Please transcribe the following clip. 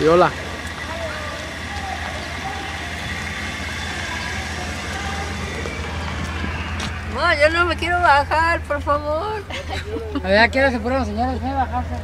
Y hola. No, yo no me quiero bajar, por favor. A ver, ¿a qué se fueron los señores? Ven a bajarse.